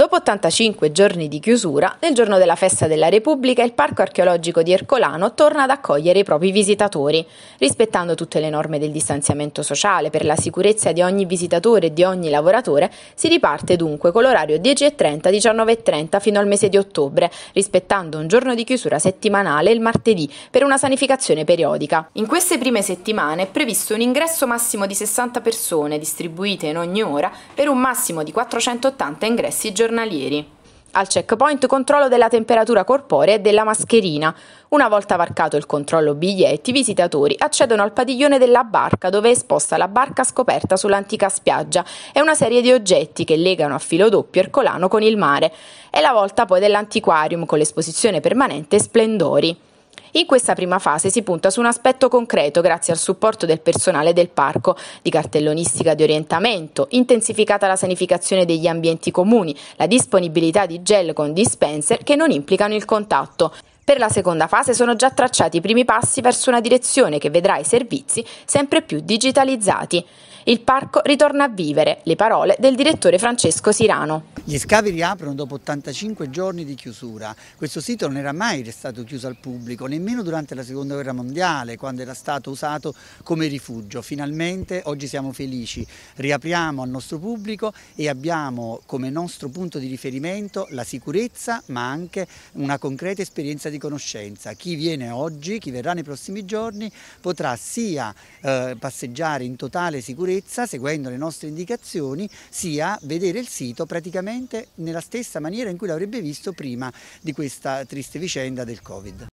Dopo 85 giorni di chiusura, nel giorno della festa della Repubblica, il Parco archeologico di Ercolano torna ad accogliere i propri visitatori. Rispettando tutte le norme del distanziamento sociale per la sicurezza di ogni visitatore e di ogni lavoratore, si riparte dunque con l'orario 10.30, 19.30 fino al mese di ottobre, rispettando un giorno di chiusura settimanale il martedì per una sanificazione periodica. In queste prime settimane è previsto un ingresso massimo di 60 persone distribuite in ogni ora per un massimo di 480 ingressi giornalieri giornalieri. Al checkpoint controllo della temperatura corporea e della mascherina. Una volta varcato il controllo biglietti, i visitatori accedono al padiglione della barca dove è esposta la barca scoperta sull'antica spiaggia e una serie di oggetti che legano a filo doppio Ercolano con il mare. È la volta poi dell'antiquarium con l'esposizione permanente Splendori. In questa prima fase si punta su un aspetto concreto grazie al supporto del personale del parco, di cartellonistica di orientamento, intensificata la sanificazione degli ambienti comuni, la disponibilità di gel con dispenser che non implicano il contatto. Per la seconda fase sono già tracciati i primi passi verso una direzione che vedrà i servizi sempre più digitalizzati. Il parco ritorna a vivere, le parole del direttore Francesco Sirano. Gli scavi riaprono dopo 85 giorni di chiusura. Questo sito non era mai stato chiuso al pubblico, nemmeno durante la seconda guerra mondiale, quando era stato usato come rifugio. Finalmente oggi siamo felici, riapriamo al nostro pubblico e abbiamo come nostro punto di riferimento la sicurezza ma anche una concreta esperienza di conoscenza. Chi viene oggi, chi verrà nei prossimi giorni potrà sia eh, passeggiare in totale sicurezza seguendo le nostre indicazioni, sia vedere il sito praticamente nella stessa maniera in cui l'avrebbe visto prima di questa triste vicenda del Covid.